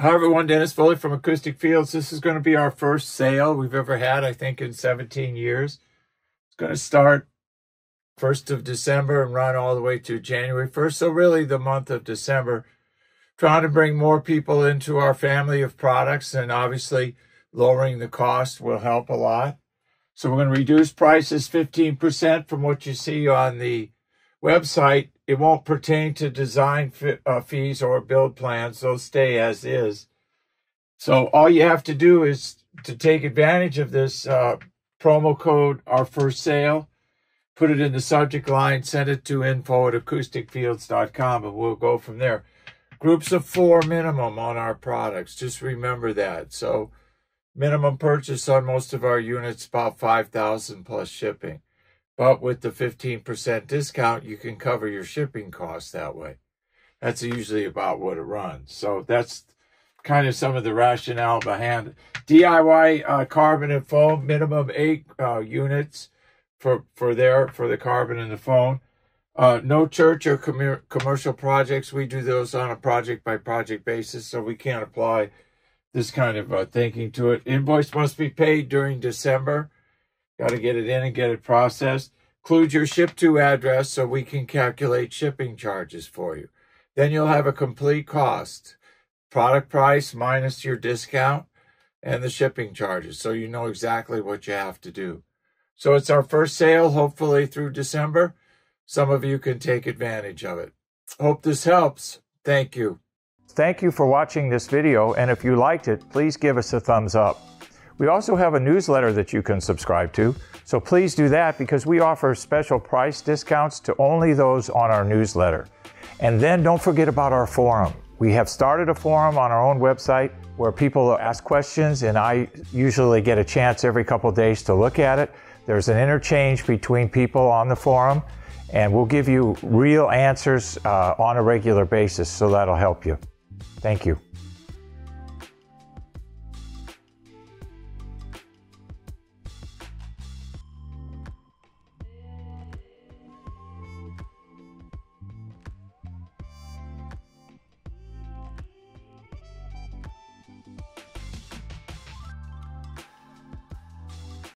Hi everyone, Dennis Foley from Acoustic Fields. This is going to be our first sale we've ever had, I think, in 17 years. It's going to start 1st of December and run all the way to January 1st. So really the month of December. Trying to bring more people into our family of products and obviously lowering the cost will help a lot. So we're going to reduce prices 15% from what you see on the website it won't pertain to design uh, fees or build plans. They'll stay as is. So all you have to do is to take advantage of this uh, promo code, our first sale, put it in the subject line, send it to info at acousticfields.com, and we'll go from there. Groups of four minimum on our products. Just remember that. So minimum purchase on most of our units, about 5000 plus shipping. But with the 15% discount, you can cover your shipping costs that way. That's usually about what it runs. So that's kind of some of the rationale behind DIY uh, carbon and foam, minimum eight uh, units for for there for the carbon and the foam. Uh, no church or com commercial projects. We do those on a project by project basis, so we can't apply this kind of uh, thinking to it. Invoice must be paid during December. Got to get it in and get it processed. Include your ship to address so we can calculate shipping charges for you. Then you'll have a complete cost. Product price minus your discount and the shipping charges. So you know exactly what you have to do. So it's our first sale, hopefully through December. Some of you can take advantage of it. Hope this helps. Thank you. Thank you for watching this video. And if you liked it, please give us a thumbs up. We also have a newsletter that you can subscribe to, so please do that because we offer special price discounts to only those on our newsletter. And then don't forget about our forum. We have started a forum on our own website where people ask questions, and I usually get a chance every couple days to look at it. There's an interchange between people on the forum, and we'll give you real answers uh, on a regular basis, so that'll help you. Thank you.